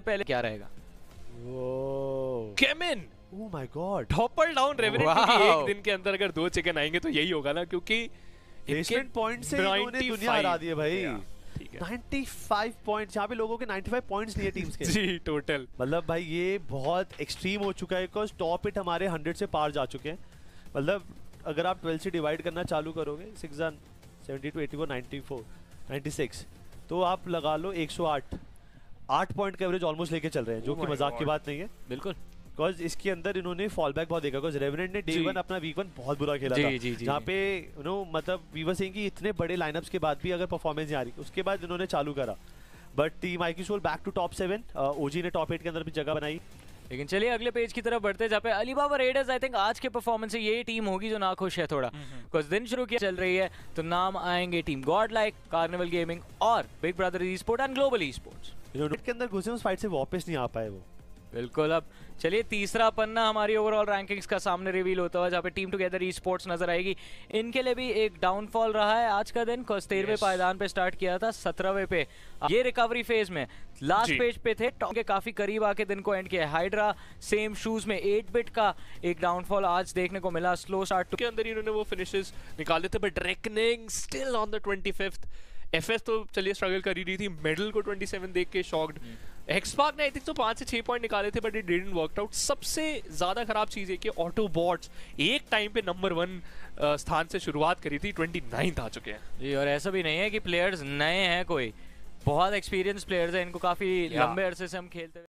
पहले क्या रहेगा? केमिन ओह my god topple down Revenant की एक दिन के अंदर अगर दो चिकन आएँगे तो यही होगा ना क्योंकि बेसमेंट पॉइंट से इन्होंने दुनिया हरा दी है भाई। ठीक है। 95 पॉइंट्स जहाँ पे लोगों के 95 पॉइंट्स है टीम्स के। जी टोटल मतलब भाई ये बहुत एक्सट्रीम हो चुका है बिकॉज़ टॉप इट हमारे 100 से पार जा चुके हैं। मतलब अगर आप 12 से डिवाइड करना चालू करोगे six seventy two eighty four ninety four ninety six तो आप लगा लो 108 आठ पॉइंट का एवरेज ऑलमोस्ट लेके चल रहे हैं जो Oh कि मज़ाक की बात नहीं है। बिल्कुल। बिकॉज़ इसके अंदर इन्होंने फॉल बैक बहुत देखा बिकॉज़ रेवेनेंट ने डे वन अपना वीक वन बहुत बुरा खेला जी, था। जी, जी, जहाँ पे यू नो मतलब वी वर सेइंग कि इतने बड़े लाइनअप्स के बाद भी अगर परफॉर्मेंस नहीं आ रही उसके बाद इन्होंने चालू करा। But team I Soul back to top seven OG ने टॉप एट के अंदर भी जगह बनाई। लेकिन चलिए अगले पेज की तरफ़ बढ़ते जहाँ पे अलीबाबा रेडर्स आई थिंक आज के परफॉर्मेंस से ये टीम होगी जो ना खुश है थोड़ा। कुछ दिन शुरू किया चल रही है तो नाम आएँगे team God like carnival gaming और big brother E sport and global E sports के अंदर घुसे उस फाइट से वापस नहीं आ पाए वो। बिल्कुल अब चलिए तीसरा पन्ना हमारी ओवरऑल रैंकिंग्स का सामने रिवील होता हुआ जहाँ पे टीम टुगेदर ई स्पोर्ट्स नज़र आएगी। इनके लिए भी एक डाउनफॉल रहा है। आज का दिन तेरहवें Yes. पायदान पे स्टार्ट किया था सत्रहवें पे। ये रिकवरी फ़ेज़ में लास्ट पेज पे थे टॉप के काफ़ी करीब आके दिन को एंड किया हाइड्रा सेम शूज़ में 8 बिट का एक डाउनफॉल आज देखने को मिला। स्लो स्टार्ट के अंदर ही इन्होंने वो फिनिशेस निकाले थे but Reckoning still on the 25th FS तो चलिए स्ट्रगल कर ही रही थी। मेडल को 27 देख के शॉक्ड एक्सपार्क ने आई थिंक तो पाँच से छह पॉइंट निकाले थे but it didn't work out सबसे ज़्यादा खराब चीज़ है कि ऑटो बॉट्स एक टाइम पे नंबर वन स्थान से शुरुआत करी थी। 29th आ चुके हैं। जी और ऐसा भी नहीं है कि प्लेयर्स नए हैं कोई। बहुत एक्सपीरियंस प्लेयर्स हैं। इनको काफ़ी लंबे अरसे से हम खेलते हुए